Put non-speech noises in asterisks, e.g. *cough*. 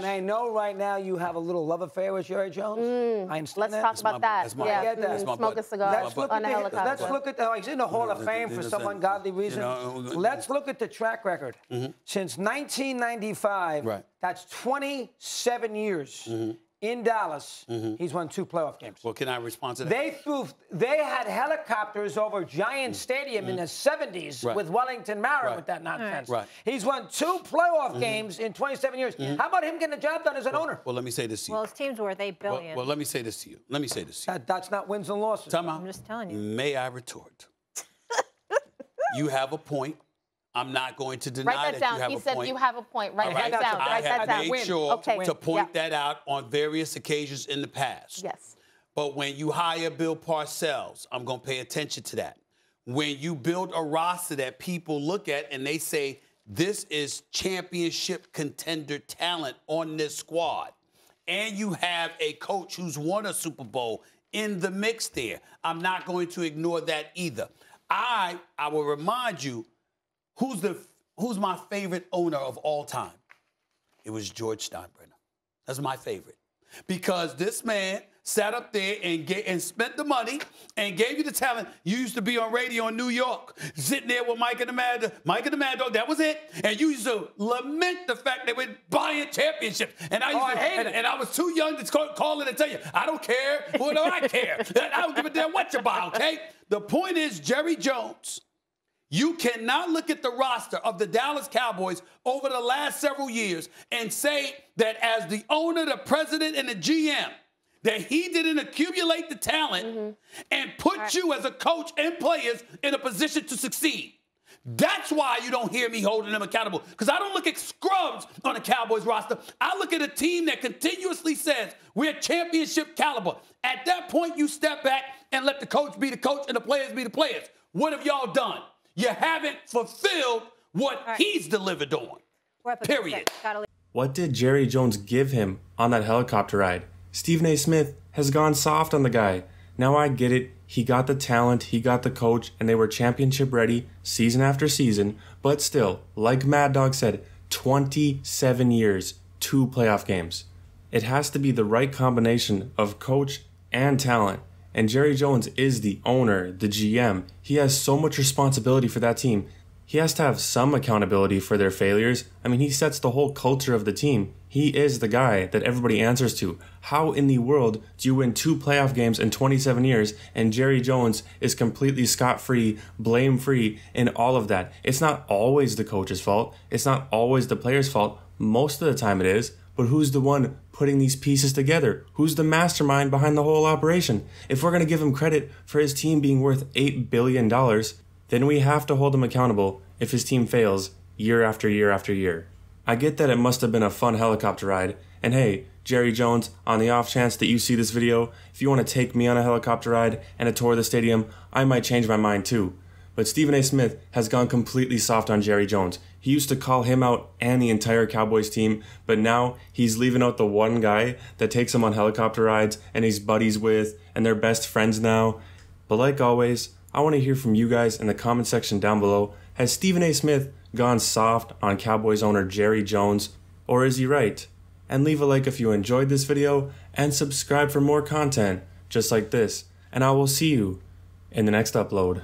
And I know right now you have a little love affair with Jerry Jones. Mm, I understand let's that. talk That's about my- that. that's my- yeah, get that. mm, That's smoke buddy. a cigar Let's look, on at a the, helicopter. let's look at. Oh, he's in the Hall of Fame for some ungodly reason. know, uh, let's look at the track record. Since 1995, Right. that's 27 years in Dallas. Mm-hmm. He's won two playoff games. Well, can I respond to that? They flew. They had helicopters over Giant mm-hmm. Stadium in the mm-hmm. 70s Mm. Right. with Wellington Mara Right. with that nonsense. Right. He's won two playoff games in 27 years. How about him getting the job done as an owner? well, let me say this to you. well, his team's worth eight Well, billion. well, let me say this to you. Let me say this to you. That, that's not wins and losses. Time out. I'm just telling you. May I retort? *laughs* you have a point. I'm not going to deny Write that you have He a said point. you have a point. Write All that right? down. I Write have that down. made sure Okay, to point yeah. that out on various occasions in the past. Yes. But when you hire Bill Parcells, I'm going to pay attention to that. When you build a roster that people look at and they say, this is championship contender talent on this squad, and you have a coach who's won a Super Bowl in the mix there, I'm not going to ignore that either. I, I will remind you, who's the who's my favorite owner of all time? It was George Steinbrenner. That's my favorite. Because this man sat up there and get, and spent the money and gave you the talent. You used to be on radio in New York, sitting there with Mike and the Mad, Mike and the Mad Dog. That was it. And you used to lament the fact that we're buying championships. And I oh, used Oh, I to, hate and, it. and I was too young to call, call it and tell you, I don't care. What do I care? *laughs* I don't give a damn what you buy. Okay. The point is, Jerry Jones. You cannot look at the roster of the Dallas Cowboys over the last several years and say that as the owner, the president, and the GM, that he didn't accumulate the talent mm-hmm. and put you as a coach and players in a position to succeed. That's why you don't hear me holding them accountable. Because I don't look at scrubs on the Cowboys roster. I look at a team that continuously says we're championship caliber. At that point, you step back and let the coach be the coach and the players be the players. What have y'all done? You haven't fulfilled what he's delivered on. We're up against Period. it. Gotta leave. What did Jerry Jones give him on that helicopter ride? Stephen A. Smith has gone soft on the guy. Now I get it. He got the talent, he got the coach, and they were championship ready season after season. But still, like Mad Dog said, 27 years, two playoff games. It has to be the right combination of coach and talent. And Jerry Jones is the owner, the GM. He has so much responsibility for that team. He has to have some accountability for their failures. I mean, he sets the whole culture of the team. He is the guy that everybody answers to. How in the world do you win two playoff games in 27 years and Jerry Jones is completely scot free, blame free and all of that? It's not always the coach's fault. It's not always the player's fault. Most of the time it is. But who's the one putting these pieces together? Who's the mastermind behind the whole operation? If we're going to give him credit for his team being worth $8 billion, then we have to hold him accountable if his team fails year after year after year. I get that it must have been a fun helicopter ride, and hey, Jerry Jones, on the off chance that you see this video, if you want to take me on a helicopter ride and a tour of the stadium, I might change my mind too. But Stephen A. Smith has gone completely soft on Jerry Jones. He used to call him out and the entire Cowboys team, but now he's leaving out the one guy that takes him on helicopter rides and he's buddies with, and they're best friends now. But like always, I want to hear from you guys in the comment section down below. Has Stephen A. Smith gone soft on Cowboys owner Jerry Jones, or is he right? And leave a like if you enjoyed this video, and subscribe for more content just like this. And I will see you in the next upload.